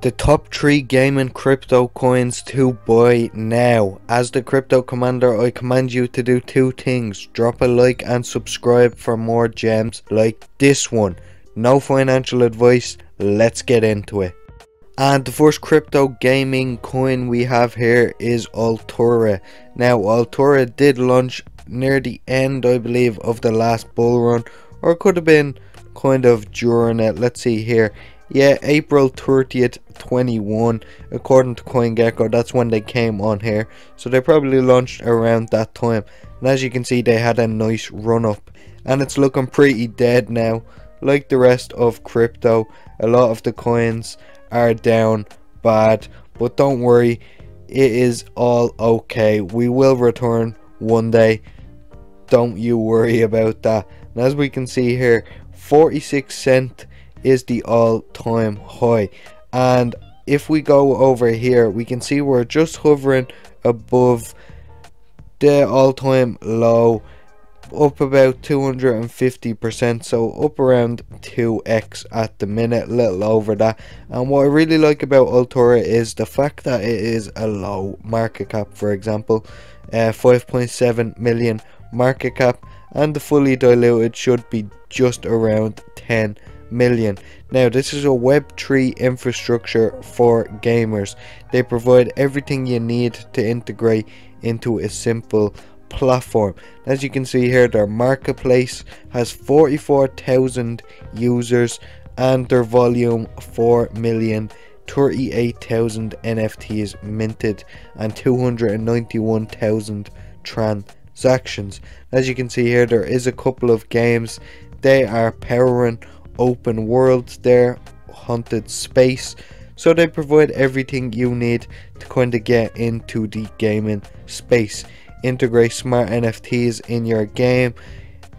The top 3 gaming crypto coins to buy now. As the crypto commander I command you to do two things. Drop a like and subscribe for more gems like this one. No financial advice, let's get into it. And the first crypto gaming coin we have here is Altura. Now Altura did launch near the end I believe of the last bull run or could have been kind of during it. Let's see here. Yeah, April 30th, 21, according to CoinGecko, that's when they came on here. So they probably launched around that time. And as you can see, they had a nice run up. And it's looking pretty dead now. Like the rest of crypto, a lot of the coins are down bad. But don't worry, it is all okay. We will return one day. Don't you worry about that. And as we can see here, 46 cent is the all-time high. And if we go over here we can see we're just hovering above the all-time low up about 250% so up around 2x at the minute little over that. And what I really like about Altura is the fact that it is a low market cap for example uh, 5.7 million market cap and the fully diluted should be just around 10 million. Now, this is a Web3 infrastructure for gamers. They provide everything you need to integrate into a simple platform. As you can see here, their marketplace has 44,000 users and their volume 4 million. 38,000 NFTs minted and 291,000 transactions. As you can see here, there is a couple of games. They are powering open worlds there, haunted space. So they provide everything you need to kind of get into the gaming space. Integrate smart NFTs in your game.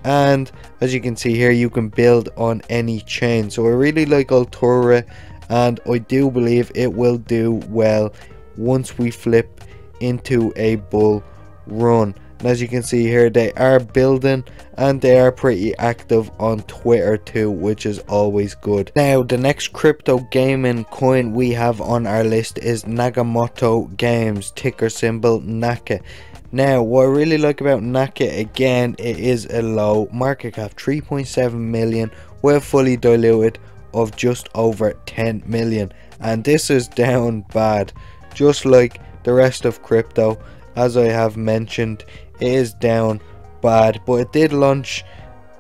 And as you can see here, you can build on any chain. So I really like Altura and I do believe it will do well once we flip into a bull run. And as you can see here, they are building and they are pretty active on Twitter too, which is always good. Now, the next crypto gaming coin we have on our list is Nakamoto Games, ticker symbol NAKA. Now, what I really like about NAKA again, it is a low market cap, 3.7 million, well fully diluted of just over 10 million. And this is down bad, just like the rest of crypto. As I have mentioned, is down bad but it did launch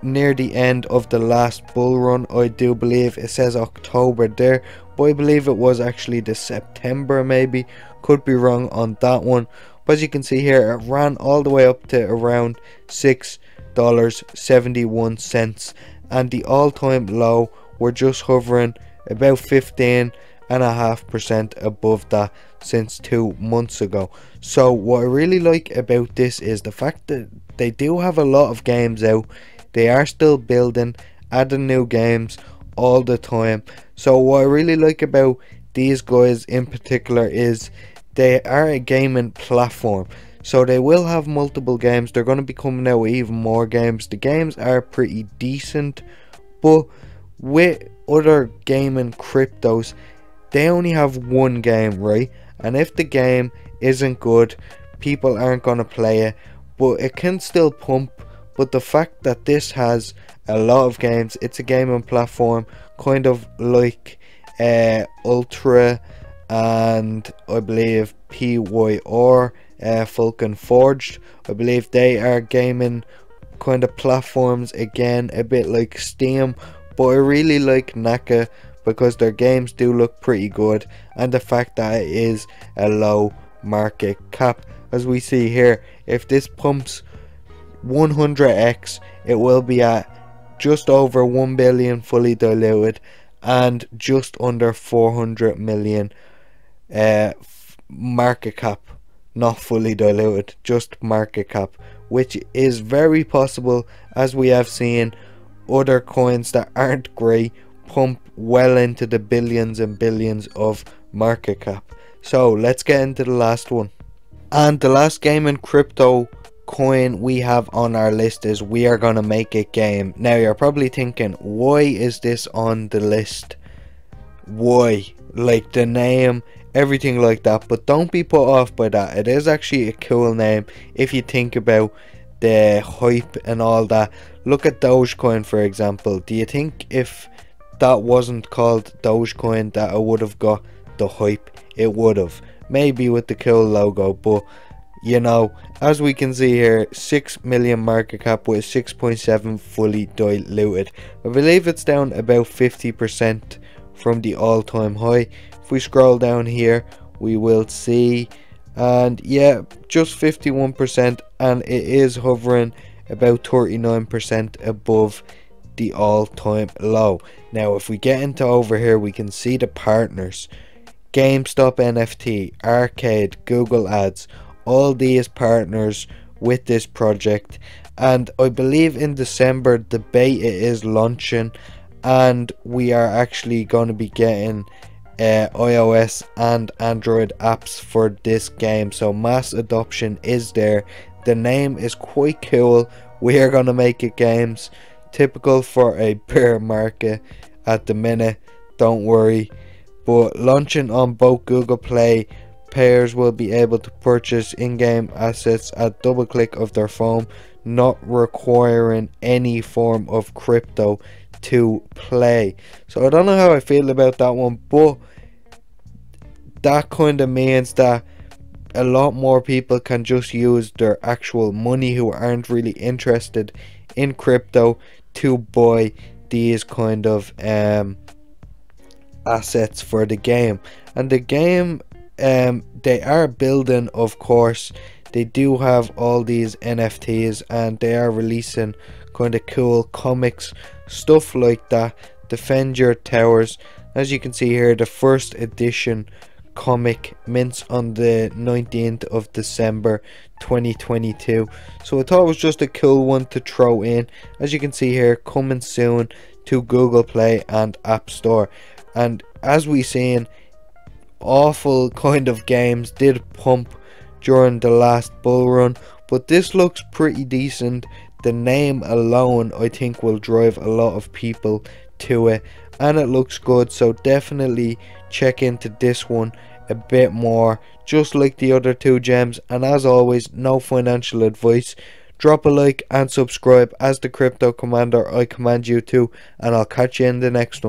near the end of the last bull run. I do believe it says October there but I believe it was actually the September maybe. Could be wrong on that one but as you can see here it ran all the way up to around six dollars 71 cents and the all-time low were just hovering about 15 and a half percent above that since two months ago. So what I really like about this is the fact that they do have a lot of games out. They are still building adding new games all the time. So what I really like about these guys in particular is they are a gaming platform. So they will have multiple games. They're going to be coming out with even more games. The games are pretty decent but with other gaming cryptos they only have one game, right? And if the game isn't good, people aren't going to play it, but it can still pump. But the fact that this has a lot of games, it's a gaming platform, kind of like uh, Ultra and I believe PYR, uh, Vulcan Forged. I believe they are gaming kind of platforms again, a bit like Steam. But I really like Naka because their games do look pretty good and the fact that it is a low market cap. As we see here if this pumps 100x it will be at just over 1 billion fully diluted and just under 400 million uh, market cap. Not fully diluted just market cap which is very possible as we have seen other coins that aren't great pump well into the billions and billions of market cap. So let's get into the last one. And the last game in crypto coin we have on our list is We Are Gonna Make It Game. Now you're probably thinking, why is this on the list? Why? like the name everything like that but don't be put off by that it is actually a cool name if you think about the hype and all that look at dogecoin for example do you think if that wasn't called dogecoin that it would have got the hype it would have. Maybe with the cool logo but you know as we can see here 6 million market cap with 6.7 fully diluted. I believe it's down about 50 percent from the all-time high. If we scroll down here we will see and yeah just 51% and it is hovering about 39% above the all-time low. Now if we get into over here we can see the partners. GameStop NFT, Arcade, Google Ads, all these partners with this project. And I believe in December the beta is launching and we are actually going to be getting uh, iOS and Android apps for this game. So mass adoption is there. The name is quite cool. We are going to make it games typical for a bear market at the minute don't worry but launching on both Google Play players will be able to purchase in-game assets at double click of their phone not requiring any form of crypto to play. So I don't know how I feel about that one, but that kind of means that a lot more people can just use their actual money who aren't really interested in crypto to buy these kind of um, assets for the game. And the game um, they are building of course. They do have all these nfts and they are releasing kind of cool comics stuff like that. Defend your towers. As you can see here the first edition comic mints on the 19th of December 2022 so I thought it was just a cool one to throw in. As you can see here coming soon to Google Play and App Store. And as we seen awful kind of games did pump during the last bull run but this looks pretty decent. The name alone I think will drive a lot of people to it and it looks good so definitely check into this one a bit more. Just like the other two gems and as always no financial advice. Drop a like and subscribe. As the crypto commander I command you to and I'll catch you in the next one